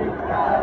Yeah.